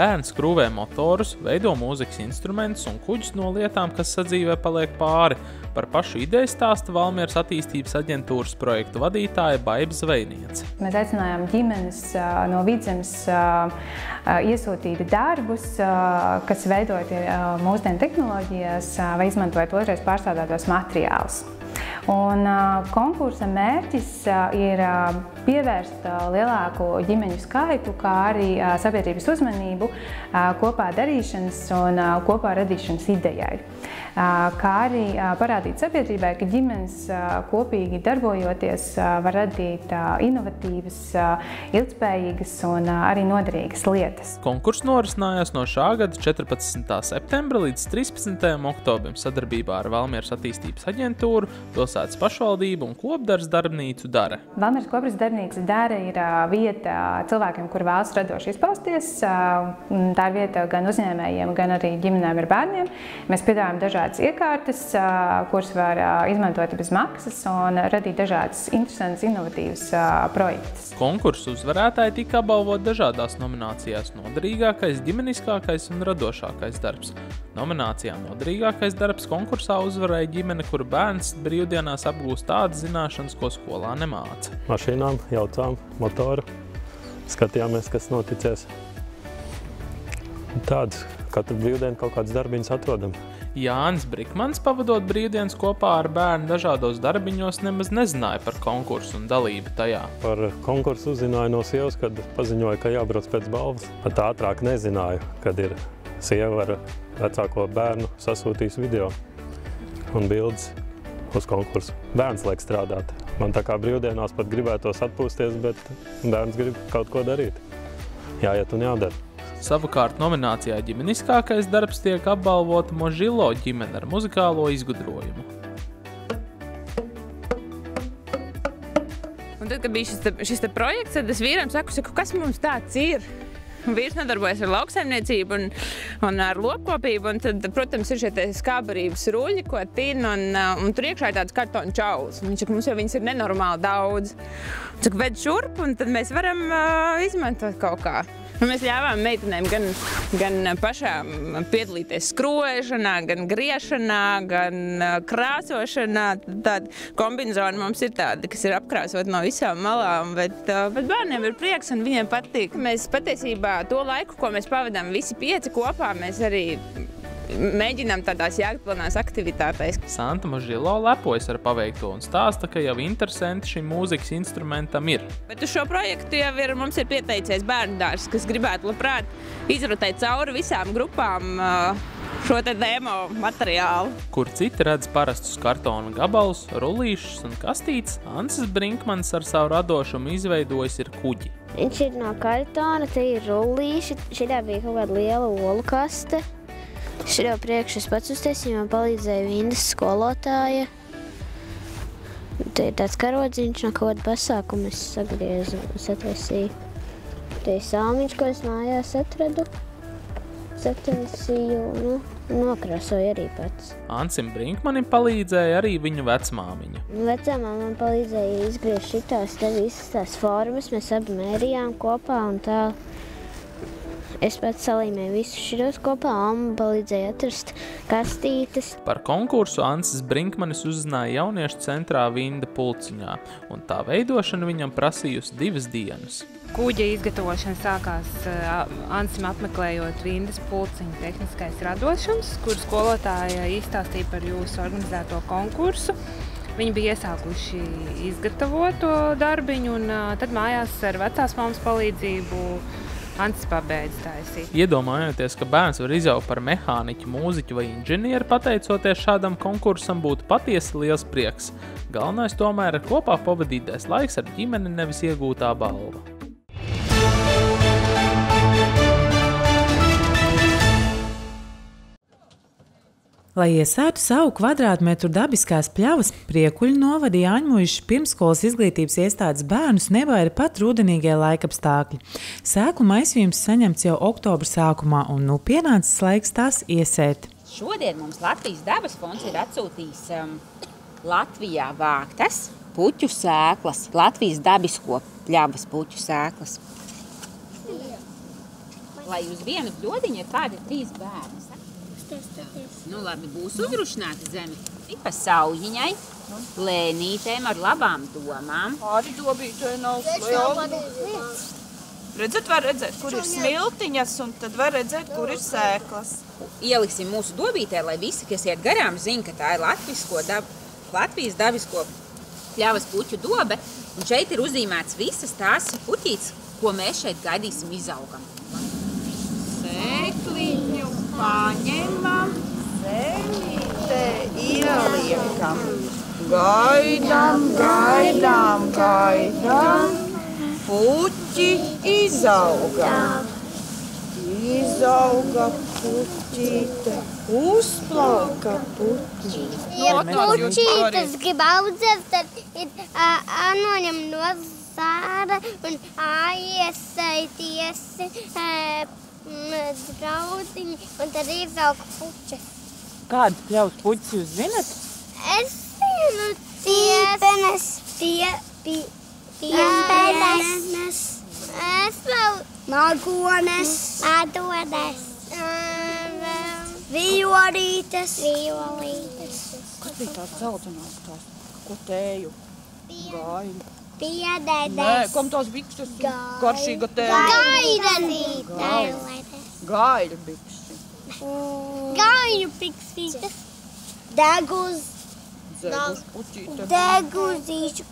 Bērns krūvē motorus, veido mūzikas instrumentus un kuģus no lietām, kas sadzīvē paliek pāri. Par pašu ideju stāsta Valmieras attīstības aģentūras projektu vadītāja Baiba Zvejniece. Mēs aicinājām ģimenes no vidzemes iesūtīt darbus, kas veidoti mūsdienu tehnoloģijās vai izmantojot otrais pārstrādātos materiālus. Un, konkursa mērķis ir pievērst lielāku ģimeņu skaitu, kā arī sabiedrības uzmanību kopā darīšanas un kopā radīšanas idejai. Kā arī parādīt sabiedrībai, ka ģimenes kopīgi darbojoties var radīt inovatīvas, ilgspējīgas un arī noderīgas lietas. Konkurss norisinājās no šā gada 14. septembra līdz 13. oktobrim sadarbībā ar Valmieras attīstības aģentūru, pilsētas pašvaldību un kopdars darbnīcu Dara. Valmieras kopdars darbnīca Dara ir vieta cilvēkiem, kur vēlas radoši izpausties. Tā ir vieta gan uzņēmējiem, gan arī ģimenēm ar bērniem. Mēs piedāvājam dažādas dažādas iekārtas, kuras var izmantot bez maksas un radīt dažādas interesantas, inovatīvas projektus. Konkursu uzvarētāji tika apbalvot dažādās nominācijās - noderīgākais, ģimeniskākais un radošākais darbs. Nominācijā Noderīgākais darbs konkursā uzvarēja ģimene, kur bērns brīvdienās apgūst tādas zināšanas, ko skolā nemāca. Mašīnām, jaucām, motoru. Skatījāmies, kas noticies. Tāds katru brīvdienu kaut kāds darbiņas atrodam. Jānis Brikmans, pavadot brīvdienas kopā ar bērnu dažādos darbiņos, nemaz nezināja par konkursu un dalību tajā. Par konkursu uzzināju no sievas, kad paziņoja, ka jābrauc pēc balvas. Pat ātrāk nezināju, kad ir sieva ar vecāko bērnu sasūtījis video un bildes uz konkursu. Bērns liek strādāt. Man tā kā brīvdienās pat gribētos atpūsties, bet bērns grib kaut ko darīt. Jāiet un jādara. Savukārt nominācijā ģimeniskākais darbs tiek apbalvota Možilo ģimene ar muzikālo izgudrojumu. Un tad, kad bija šis, te, šis te projekts, tad es vīram saku, saku, kas mums tāds ir? Vīrs nodarbojas ar lauksaimniecību un, un ar lopkopību. Un tad, protams, ir šie skābarības ruļi, ko tīna, un, un tur iekšā ir tāds kartona čauls. Viņš saka, mums jau viņas ir nenormāli daudz. Saka, ved šurp, un tad mēs varam uh, izmantot kaut kā. Un mēs ļāvām meitenēm gan, gan pašām piedalīties skrūvēšanā, gan griešanā, gan krāsošanā. Tāda kombinzona mums ir tāda, kas ir apkrāsot no visām malām, bet, bet bērniem ir prieks un viņiem patīk. Mēs patiesībā to laiku, ko mēs pavadām visi pieci kopā, mēs arī mēģinām tādās jēgpilnās aktivitātēs. Santa Mažilo lepojas ar paveikto un stāsta, ka jau interesanti šim mūzikas instrumentam ir. Bet uz šo projektu jau ir, mums ir pieteicies bērndārs, kas gribētu labprāt izrotēt cauri visām grupām šo te demo materiālu. Kur citi redz parastus kartona gabalus, rullīšus un kastītes, Ansis Brinkmans ar savu radošumu izveidojis ir kuģi. Viņš ir no kartona, te ir rullīši, šitā bija kaut kāda liela olu kaste. Šajā priekšā es pats uztaisīju, man palīdzēja Vindas skolotāja. Te ir tāds karodziņš no kaut kāda pasākuma, es sagriezu, sataisīju. Te ir salmiņš, ko es mājās atradu. Sataisīju, nu, nokrāsoju arī pats. Ansim Brinkmanim palīdzēja arī viņu vecmāmiņa. Vecāmā man palīdzēja izgriezt šitās visas tās formas, mēs abi mērījām kopā un tā. Es pats salīmēju visus šos kopā, un palīdzēju atrast kastītes. Par konkursu Ansis Brinkmanis uzzināja jauniešu centrā Vinda Pulciņā, un tā veidošana viņam prasījusi divas dienas. Kūģa izgatavošana sākās Ansim apmeklējot Vindas Pulciņa tehniskais radošums, kur skolotāja izstāstīja par jūsu organizēto konkursu. Viņi bija iesākuši izgatavot to darbiņu, un tad mājās ar vecās mammas palīdzību Ants pabeidz taisīt. Iedomājoties, ka bērns var izaugt par mehāniķu, mūziķu vai inženieri, pateicoties šādam konkursam, būtu patiesi liels prieks. Galvenais tomēr ir kopā pavadītais laiks ar ģimeni, nevis iegūtā balva. Lai iesētu savu kvadrātmetru dabiskās pļavas, priekuļu novada Jāņmuiša pirmskolas izglītības iestādes bērnus nevaira pat rudenīgie laikapstākļi. Sēklu maisījums saņemts jau oktobra sākumā, un nu pienācis laiks tās iesēt. Šodien mums Latvijas dabas fonds ir atsūtījis um, Latvijā vāktas puķu sēklas, Latvijas dabisko pļavas puķu sēklas. lai uz vienu bļodiņu ir kādi trīs bērni. Nu, labi, būs uzrušināta zeme. Ir pa saujiņai, lēnītēm ar labām domām. Arī dobītai nav liela. Redzat, var redzēt, kur ir smiltiņas, un tad var redzēt, kur ir sēklas. Ieliksim mūsu dobītē, lai visi, kas iet garām, zina, ka tā ir latvisko dab Latvijas dabisko pļavas puķu dobe. Un šeit ir uzzīmēts visas tās puķītes, ko mēs šeit gaidīsim izaugam. Paņemam, zemītē ieliekam. Gaidām, gaidām, gaidām, puķi izauga. Izauga puķīte, uzplauka puķīte. Ja puķītes grib audzēt, tad ir ā, noņem no zāra un iesaisties draudiņi un tad izaug puķes. Kādas pļaus puķis jūs zinat? Es zinu, tīpenes, tie, pie, piepenes. Es vēl magones, madones, violītes, violītes. Kas bija tāds dzeltenās, tās, ko tēju? Gāju. Piedēdes. Nē, kam tās bikses? Garšīga tēja. Gaidanītes. Gāļu bikši. Gāju piksītes. Degus. Zegus puķīte. Deguzīšu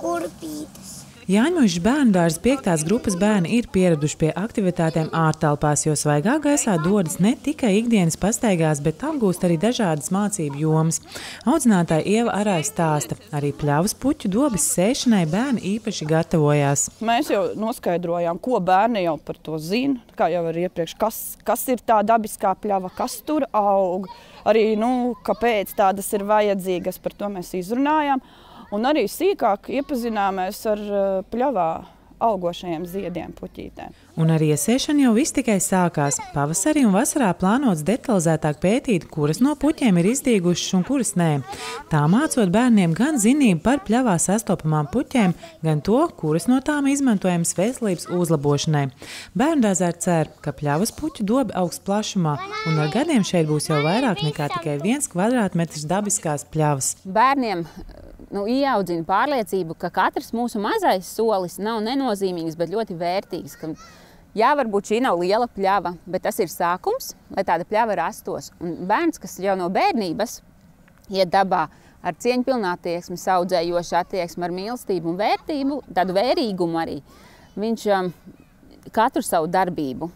kurpītes. Jāņmužas bērnu dārza piektās grupas bērni ir pieraduši pie aktivitātēm ārtelpās, jo svaigā gaisā dodas ne tikai ikdienas pastaigās, bet apgūst arī dažādas mācību jomas. Audzinātāja Ieva Arai stāsta, arī pļavas puķu dobas sēšanai bērni īpaši gatavojās. Mēs jau noskaidrojām, ko bērni jau par to zina. Kā jau arī iepriekš, kas, kas ir tā dabiskā pļava, kas tur aug. Arī, nu, kāpēc tādas ir vajadzīgas, par to mēs izrunājām. Un arī sīkāk iepazināmies ar eh, pļavā augošajiem ziediem puķītēm. Un arī iesēšana jau viss tikai sākās. Pavasarī un vasarā plānots detalizētāk pētīt, kuras no puķiem ir izdīgušas un kuras nē. Tā mācot bērniem gan zinību par pļavā sastopamām puķēm, gan to, kuras no tām izmantojamas veselības uzlabošanai. Bērndārzā cer, ka pļavas puķu dobi augs plašumā, un ar gadiem šeit būs jau vairāk nekā tikai viens kvadrātmetrs dabiskās pļavas. Bērniem nu, ieaudzina pārliecību, ka katrs mūsu mazais solis nav nenozīmīgs, bet ļoti vērtīgs. Ka, jā, varbūt šī nav liela pļava, bet tas ir sākums, lai tāda pļava rastos. Un bērns, kas jau no bērnības iet dabā ar cieņpilnu attieksmi, audzējošu attieksmi, ar mīlestību un vērtību, tādu vērīgumu arī, viņš um, katru savu darbību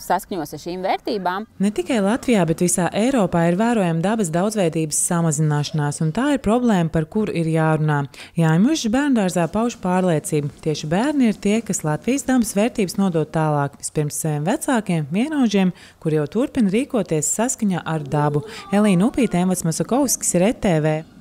saskaņos ar šīm vērtībām. Ne tikai Latvijā, bet visā Eiropā ir vērojama dabas daudzveidības samazināšanās, un tā ir problēma, par kuru ir jārunā. Jāņmužas bērngārzā pauž pārliecību. Tieši bērni ir tie, kas Latvijas dabas vērtības nodod tālāk vispirms saviem vecākiem, vienaudžiem, kur jau turpina rīkoties saskaņā ar dabu. Elīna Upīte, Emats Masakovskis ir ETV.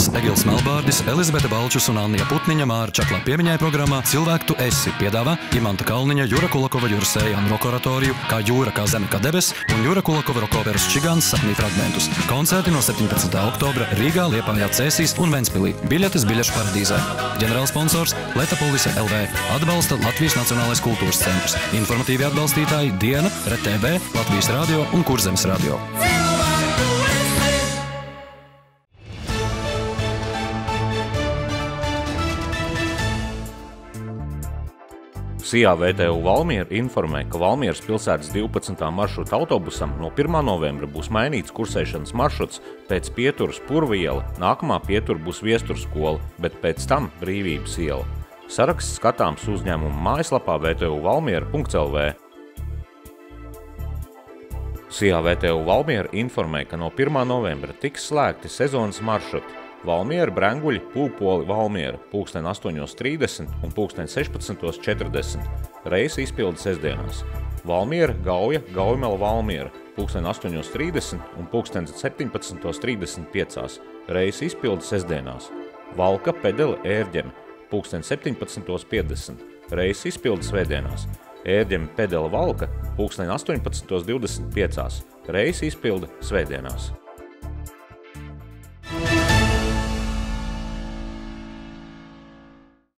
Pērkons, Egils Melbārdis, Elizabete Balčus un Anija Putniņa Māra Čaklā piemiņai programmā Cilvēku tu esi piedāvā Imanta Kalniņa, Jura Kulakova, Jura Sējāna rokoratoriju, kā jūra, kā zeme, kā debes un Jura Kulakova rokoveras čigāns sapnī fragmentus. Koncerti no 17. oktobra Rīgā, Liepājā, Cēsīs un Ventspilī. Biļetes biļešu paradīzē. Ģenerālsponsors Leta Polise LV. Atbalsta Latvijas Nacionālais kultūras centrs. Informatīvi atbalstītāji Diena, RTV, Latvijas radio un Kurzemes radio. Sijā VTU Valmiera informē, ka Valmieras pilsētas 12. maršruta autobusam no 1. novembra būs mainīts kursēšanas maršruts pēc pieturas Purviela, nākamā pietura būs Viesturs skola, bet pēc tam Brīvības iela. Saraksts skatāms uzņēmuma mājaslapā vtu-valmiera.lv. Sijā VTU Valmiera informē, ka no 1. novembra tiks slēgti sezonas maršruti. Valmiera, Branguli, Pūpoli, Valmiera, pulksten 8.30 un pulksten 16.40. Reisa izpilda sestdienās. Valmiera, Gauja, Gaujmela, Valmiera, 18.30 un 17.35. Reizes izpildu sestdienās. Valka pedele ērģeme 17.50. Reizes izpildu svētdienās. Ērģeme pedele valka 18.25. Reizes izpildu svētdienās.